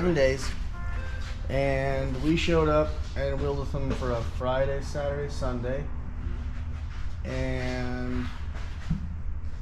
Seven days. And we showed up at Wilderton for a Friday, Saturday, Sunday. And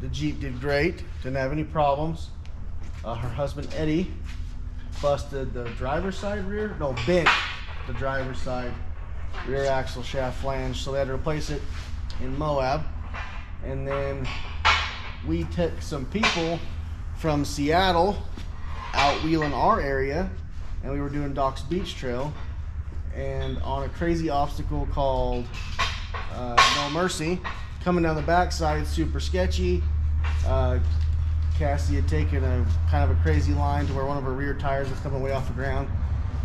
the Jeep did great. Didn't have any problems. Uh, her husband Eddie busted the driver's side rear, no, bent the driver's side rear axle shaft flange, so they had to replace it in Moab. And then we took some people from Seattle out wheeling our area, and we were doing Doc's Beach Trail, and on a crazy obstacle called uh, No Mercy, coming down the backside, super sketchy. Uh, Cassie had taken a kind of a crazy line to where one of her rear tires was coming way off the ground.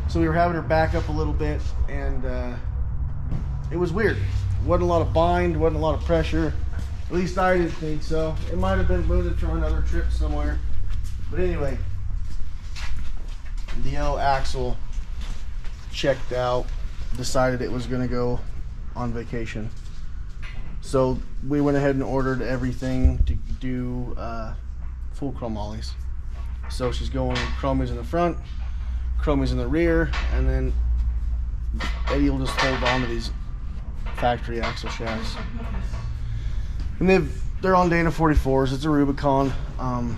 So we were having her back up a little bit, and uh, it was weird. wasn't a lot of bind, wasn't a lot of pressure. At least I didn't think so. It might have been booted from another trip somewhere. But anyway, the O axle checked out, decided it was going to go on vacation. So we went ahead and ordered everything to do uh, full chromolies. So she's going chromies in the front, chromies in the rear, and then Eddie will just hold on to these factory axle shafts. And they've they're on Dana 44s. It's a Rubicon. Um,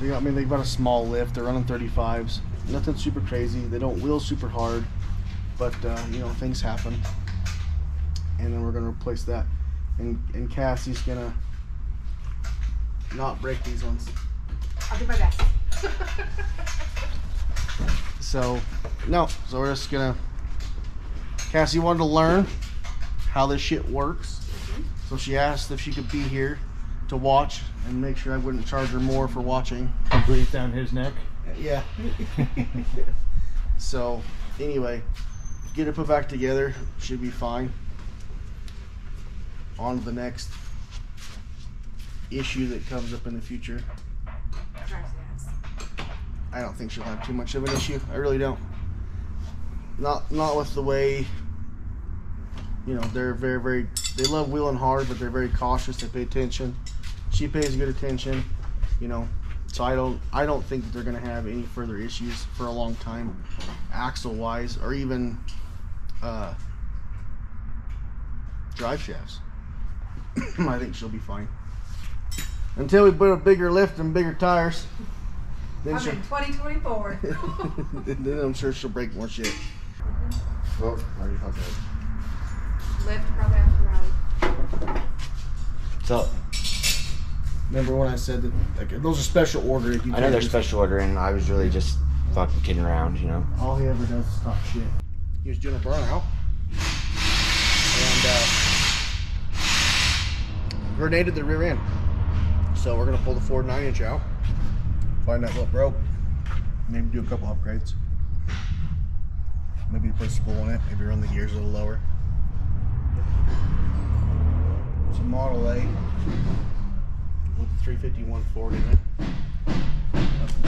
they got I mean they've got a small lift. They're running 35s. Nothing super crazy. They don't wheel super hard, but uh, you know things happen. And then we're gonna replace that. And and Cassie's gonna not break these ones. I'll do my best. So no, so we're just gonna. Cassie wanted to learn how this shit works, so she asked if she could be here to watch and make sure I wouldn't charge her more for watching. breathe down his neck. Yeah. so anyway, get it put back together. Should be fine. On to the next issue that comes up in the future. I don't think she'll have too much of an issue. I really don't. Not not with the way you know, they're very very they love wheeling hard, but they're very cautious, they pay attention. She pays good attention, you know. So I don't I don't think that they're gonna have any further issues for a long time, axle wise, or even uh drive shafts. I think she'll be fine. Until we put a bigger lift and bigger tires. Then I'm she'll in 2024. then I'm sure she'll break more shit. Oh, already fucked up. Lift probably after ride. So, remember when I said that like, those are special order? If you I know they're special order, and I was really just fucking kidding around, you know. All he ever does is talk shit. He was doing a burnout, and uh, grenaded the rear end. So we're gonna pull the Ford nine inch out, find out what broke, maybe do a couple upgrades. Maybe put a spool in it, maybe run the gears a little lower. It's a Model A with the 351 Ford in it. That's the.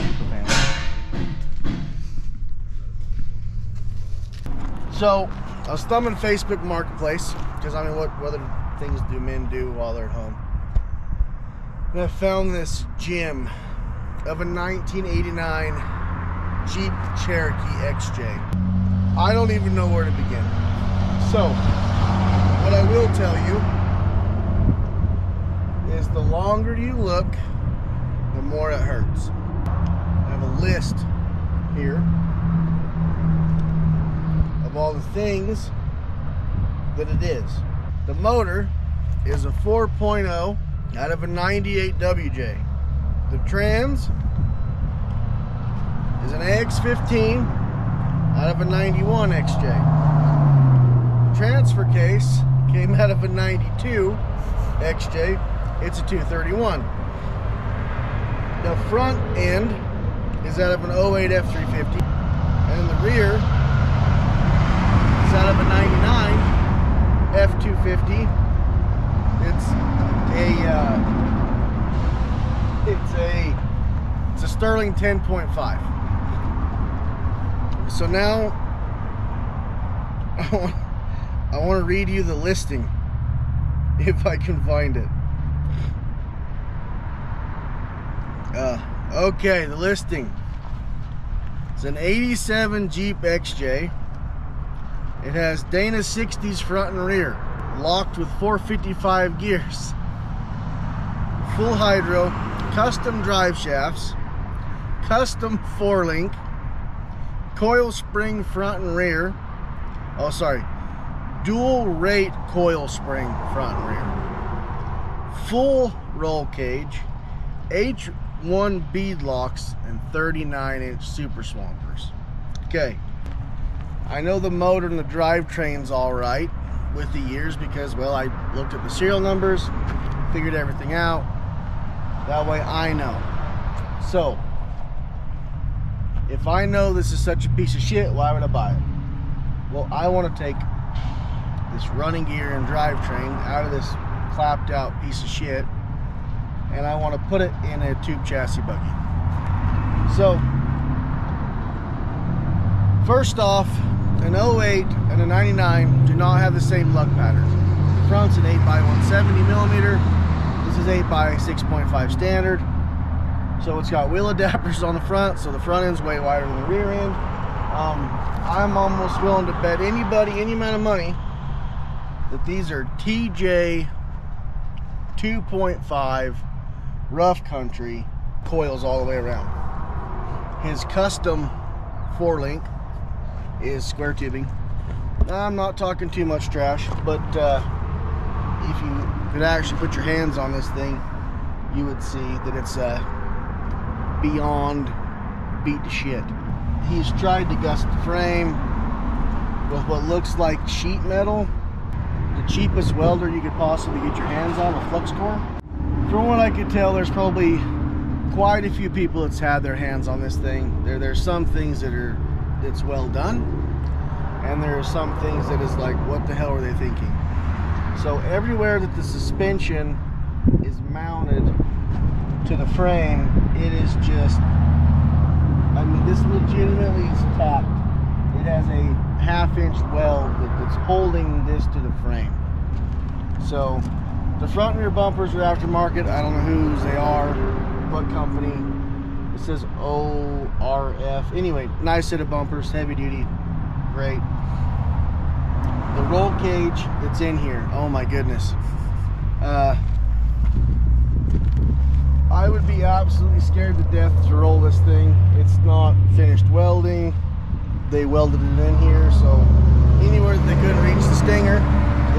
So, I was thumbing Facebook Marketplace because I mean, what, what other things do men do while they're at home? And I found this gem of a 1989 Jeep Cherokee XJ. I don't even know where to begin. So, what I will tell you the longer you look, the more it hurts. I have a list here of all the things that it is. The motor is a 4.0 out of a 98 WJ. The trans is an AX15 out of a 91 XJ. The transfer case came out of a 92 XJ. It's a 231. The front end is out of an 08 F350, and the rear is out of a 99 F250. It's a uh, it's a it's a Sterling 10.5. So now I want, I want to read you the listing if I can find it. Uh, okay, the listing. It's an 87 Jeep XJ. It has Dana 60s front and rear, locked with 455 gears. Full hydro, custom drive shafts, custom four link, coil spring front and rear. Oh, sorry, dual rate coil spring front and rear. Full roll cage, H1 bead locks, and 39 inch super swampers. Okay, I know the motor and the drivetrain's all right with the years because, well, I looked at the serial numbers, figured everything out. That way I know. So, if I know this is such a piece of shit, why would I buy it? Well, I want to take this running gear and drivetrain out of this clapped out piece of shit and I want to put it in a tube chassis buggy. So, first off, an 08 and a 99 do not have the same lug pattern. The front's an 8x170 millimeter. This is 8x6.5 standard. So it's got wheel adapters on the front, so the front end's way wider than the rear end. Um, I'm almost willing to bet anybody any amount of money that these are TJ 2.5 rough country coils all the way around. His custom four link is square tubing. I'm not talking too much trash, but uh, if you could actually put your hands on this thing, you would see that it's uh, beyond beat to shit. He's tried to gusset the frame with what looks like sheet metal. The cheapest welder you could possibly get your hands on, a flux core. From what I could tell, there's probably quite a few people that's had their hands on this thing. There, there's some things that are that's well done, and there are some things that is like, what the hell are they thinking? So everywhere that the suspension is mounted to the frame, it is just, I mean, this legitimately is tapped. It has a half inch weld that, that's holding this to the frame. So the front and rear bumpers are aftermarket. I don't know whose they are, what company. It says ORF. Anyway, nice set of bumpers, heavy duty, great. The roll cage that's in here, oh my goodness. Uh, I would be absolutely scared to death to roll this thing. It's not finished welding. They welded it in here, so anywhere that they couldn't reach the stinger,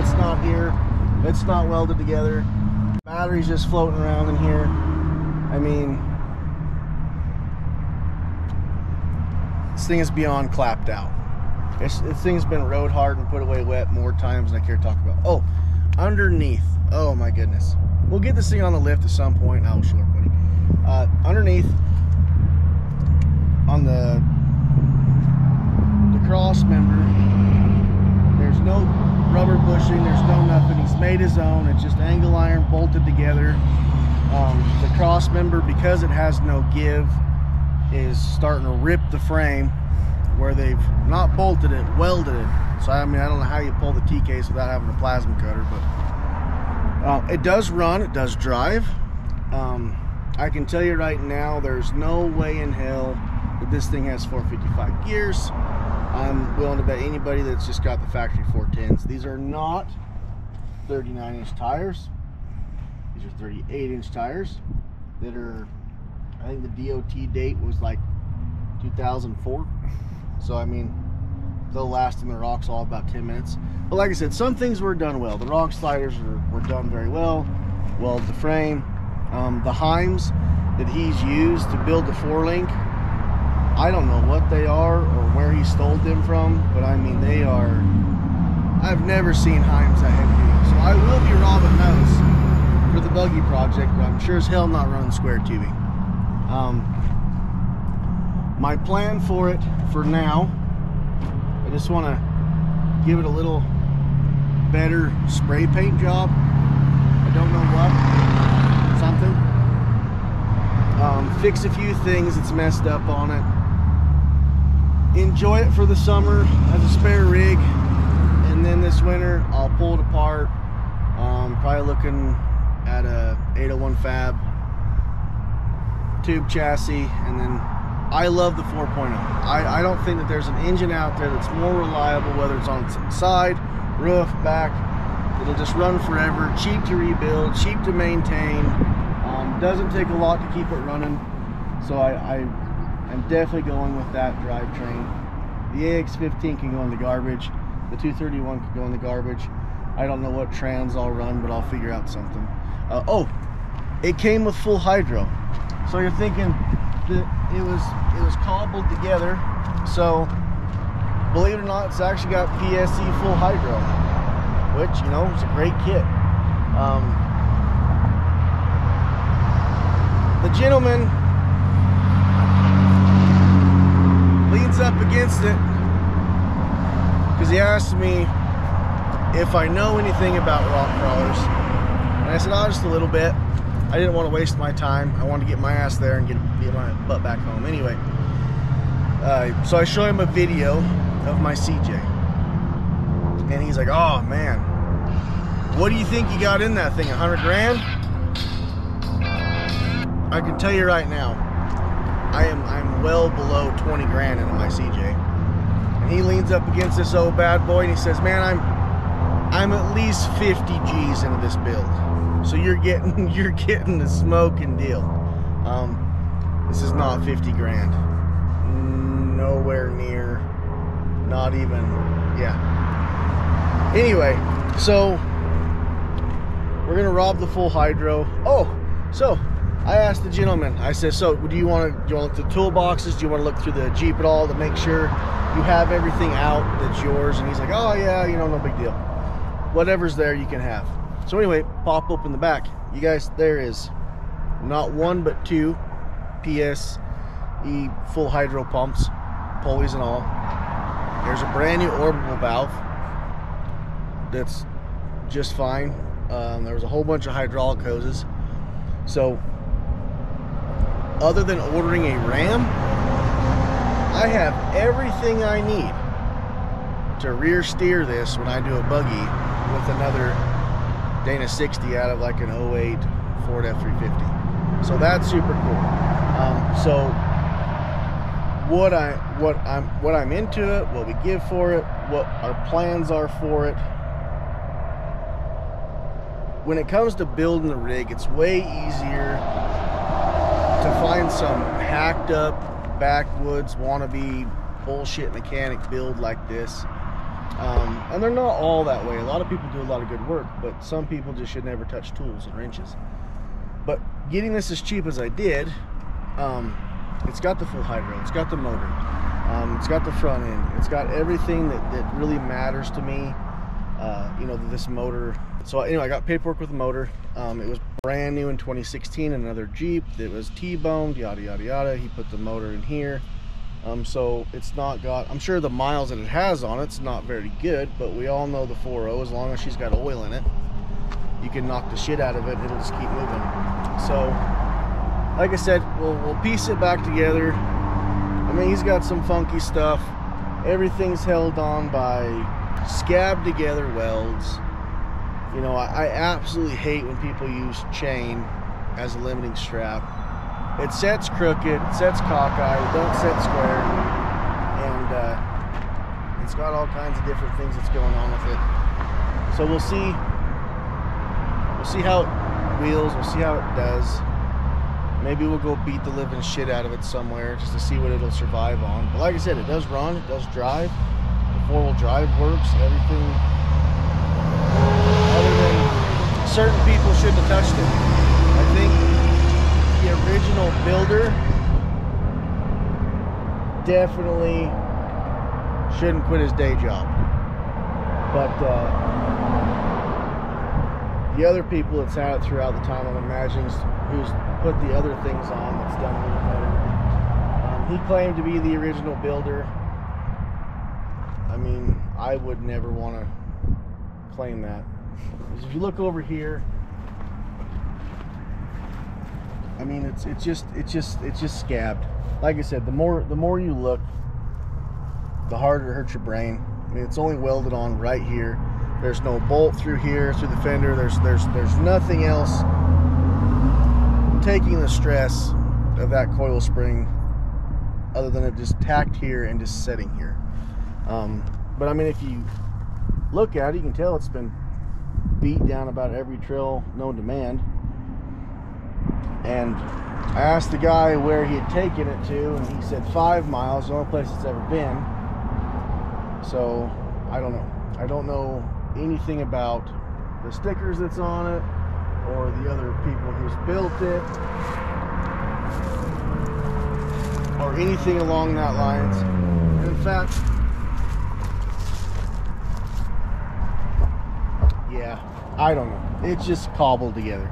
it's not here. It's not welded together. Battery's just floating around in here. I mean, this thing is beyond clapped out. It's, this thing's been rode hard and put away wet more times than I care to talk about. Oh, underneath. Oh my goodness. We'll get this thing on the lift at some point. I'll show everybody. Uh, underneath, on the the cross member, there's no rubber bushing. There's no nothing. He's made his own. It's just angle iron bolted together. Um, the cross member, because it has no give, is starting to rip the frame where they've not bolted it, welded it. So I mean, I don't know how you pull the T case without having a plasma cutter, but uh, it does run, it does drive. Um, I can tell you right now, there's no way in hell that this thing has 455 gears. I'm willing to bet anybody that's just got the factory 410s. These are not 39 inch tires. These are 38 inch tires that are, I think the DOT date was like 2004. So, I mean, they'll last in the rocks all about 10 minutes. But like I said, some things were done well. The rock sliders were, were done very well. Welded the frame. Um, the Heims that he's used to build the four link, I don't know what they are or where he stole them from, but I mean, they are. I've never seen Heims that heavy. So I will be robbing those for the buggy project, but I'm sure as hell not running square tubing. Um, my plan for it for now, I just want to give it a little better spray paint job. I don't know what, something. Um, fix a few things that's messed up on it. Enjoy it for the summer as a spare rig, and then this winter I'll pull it apart. Um, probably looking at a 801 Fab tube chassis, and then I love the 4.0. I, I don't think that there's an engine out there that's more reliable, whether it's on its side, roof, back. It'll just run forever. Cheap to rebuild, cheap to maintain. Um, doesn't take a lot to keep it running. So I, I am definitely going with that drivetrain. The AX15 can go in the garbage. The 231 can go in the garbage. I don't know what trans I'll run, but I'll figure out something. Uh, oh, it came with full hydro. So you're thinking that it was it was cobbled together. So believe it or not, it's actually got PSC full hydro, which you know is a great kit. Um, the gentleman leans up against it because he asked me if I know anything about rock crawlers. And I said, oh, just a little bit. I didn't want to waste my time. I wanted to get my ass there and get, get my butt back home. Anyway, uh, so I show him a video of my CJ. And he's like, oh man, what do you think you got in that thing? A hundred grand? I can tell you right now, I am I'm well below 20 grand into my CJ. And he leans up against this old bad boy and he says, man, I'm I'm at least 50 G's into this build. So you're getting you're getting the smoking deal. Um, this is not 50 grand. Nowhere near. Not even. Yeah. Anyway, so we're gonna rob the full hydro. Oh, so I asked the gentleman. I said, "So, do you want to do you want to look through the toolboxes? Do you want to look through the Jeep at all to make sure you have everything out that's yours?" And he's like, "Oh yeah, you know, no big deal. Whatever's there, you can have." So anyway, pop open the back. You guys, there is not one but two PSC full hydro pumps, pulleys and all. There's a brand new orbital valve that's just fine. Um, there was a whole bunch of hydraulic hoses. So, other than ordering a ram, I have everything I need to rear steer this when I do a buggy with another Dana 60 out of like an 08 Ford F350. So that's super cool. Um, so what I what I'm what I'm into it, what we give for it, what our plans are for it. When it comes to building the rig, it's way easier to find some hacked up backwoods wannabe bullshit mechanic build like this. Um, and they're not all that way. A lot of people do a lot of good work, but some people just should never touch tools and wrenches. But getting this as cheap as I did, um, it's got the full hydro, it's got the motor, um, it's got the front end, it's got everything that, that really matters to me. Uh, you know, this motor. So anyway, I got paperwork with the motor. Um, it was brand new in 2016, another Jeep. It was T-boned, yada, yada, yada. He put the motor in here. Um, so it's not got, I'm sure the miles that it has on it's not very good, but we all know the 4.0, as long as she's got oil in it, you can knock the shit out of it, it'll just keep moving. So, like I said, we'll, we'll piece it back together. I mean, he's got some funky stuff. Everything's held on by scab together welds. You know, I, I absolutely hate when people use chain as a limiting strap. It sets crooked, it sets cockeyed, it don't set square, and uh, it's got all kinds of different things that's going on with it. So we'll see. We'll see how it wheels. We'll see how it does. Maybe we'll go beat the living shit out of it somewhere just to see what it'll survive on. But like I said, it does run, it does drive. The four-wheel drive works. Everything. Other than certain people shouldn't have touched it. I think the original builder definitely shouldn't quit his day job. But uh, the other people that's had it throughout the time, I'm imagining, who's put the other things on that's done a little better. Um, he claimed to be the original builder. I mean, I would never want to claim that. If you look over here, I mean, it's it's just it's just it's just scabbed. Like I said, the more the more you look, the harder it hurts your brain. I mean, it's only welded on right here. There's no bolt through here through the fender. There's there's there's nothing else taking the stress of that coil spring other than it just tacked here and just setting here. Um, but I mean, if you look at it, you can tell it's been beat down about every trail known to man. And I asked the guy where he had taken it to, and he said five miles, the only place it's ever been. So I don't know. I don't know anything about the stickers that's on it or the other people who's built it or anything along that lines. In fact, yeah, I don't know. It's just cobbled together.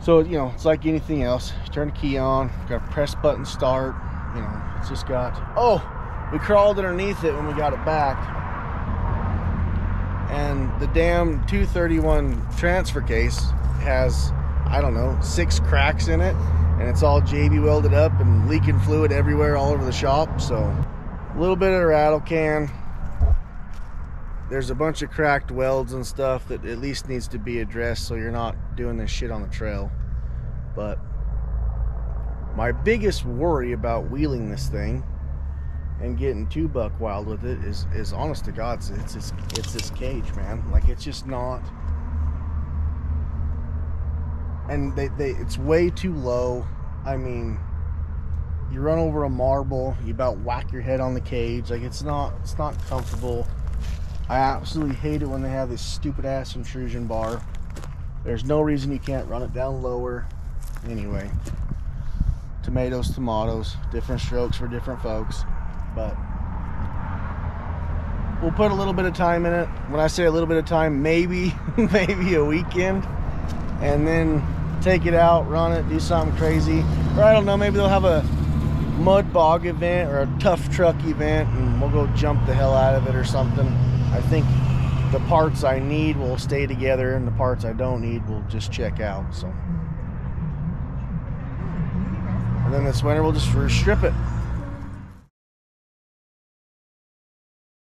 So, you know, it's like anything else. Turn the key on, got a press button start, you know, it's just got, oh, we crawled underneath it when we got it back. And the damn 231 transfer case has, I don't know, six cracks in it. And it's all JB welded up and leaking fluid everywhere all over the shop. So, a little bit of a rattle can. There's a bunch of cracked welds and stuff that at least needs to be addressed so you're not doing this shit on the trail. But my biggest worry about wheeling this thing and getting two buck wild with it is is honest to God, it's it's it's, it's this cage, man. Like it's just not. And they, they it's way too low. I mean, you run over a marble, you about whack your head on the cage. Like it's not it's not comfortable. I absolutely hate it when they have this stupid ass intrusion bar. There's no reason you can't run it down lower. Anyway, tomatoes, tomatoes, different strokes for different folks. But we'll put a little bit of time in it. When I say a little bit of time, maybe, maybe a weekend, and then take it out, run it, do something crazy. Or I don't know, maybe they'll have a mud bog event or a tough truck event, and we'll go jump the hell out of it or something. I think the parts I need will stay together, and the parts I don't need will just check out. So, and then this winter we'll just strip it.